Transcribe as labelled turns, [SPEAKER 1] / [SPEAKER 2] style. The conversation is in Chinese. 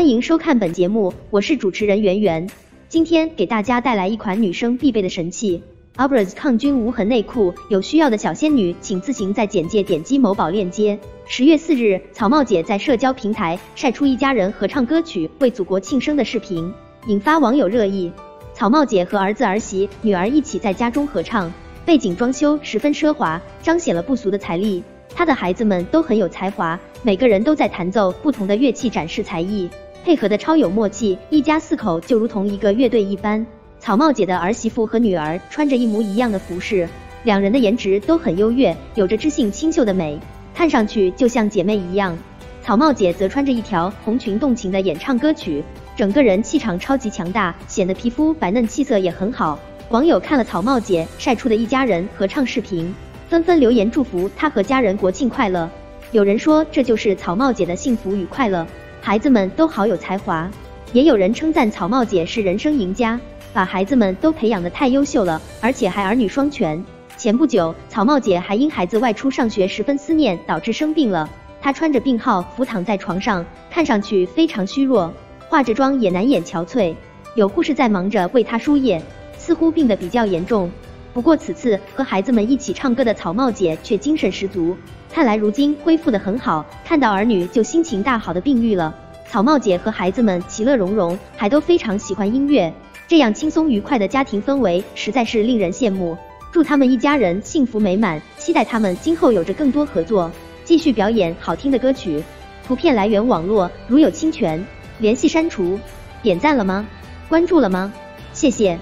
[SPEAKER 1] 欢迎收看本节目，我是主持人圆圆。今天给大家带来一款女生必备的神器，Abra's 抗菌无痕内裤。有需要的小仙女，请自行在简介点击某宝链接。十月四日，草帽姐在社交平台晒出一家人合唱歌曲《为祖国庆生》的视频，引发网友热议。草帽姐和儿子、儿媳、女儿一起在家中合唱，背景装修十分奢华，彰显了不俗的财力。她的孩子们都很有才华，每个人都在弹奏不同的乐器展示才艺，配合的超有默契，一家四口就如同一个乐队一般。草帽姐的儿媳妇和女儿穿着一模一样的服饰，两人的颜值都很优越，有着知性清秀的美，看上去就像姐妹一样。草帽姐则穿着一条红裙动情的演唱歌曲。整个人气场超级强大，显得皮肤白嫩，气色也很好。网友看了草帽姐晒出的一家人合唱视频，纷纷留言祝福她和家人国庆快乐。有人说这就是草帽姐的幸福与快乐，孩子们都好有才华。也有人称赞草帽姐是人生赢家，把孩子们都培养的太优秀了，而且还儿女双全。前不久，草帽姐还因孩子外出上学十分思念，导致生病了。她穿着病号服躺在床上，看上去非常虚弱。化着妆也难掩憔悴，有护士在忙着为她输液，似乎病得比较严重。不过此次和孩子们一起唱歌的草帽姐却精神十足，看来如今恢复得很好，看到儿女就心情大好的病愈了。草帽姐和孩子们其乐融融，还都非常喜欢音乐，这样轻松愉快的家庭氛围实在是令人羡慕。祝他们一家人幸福美满，期待他们今后有着更多合作，继续表演好听的歌曲。图片来源网络，如有侵权。联系删除，点赞了吗？关注了吗？谢谢。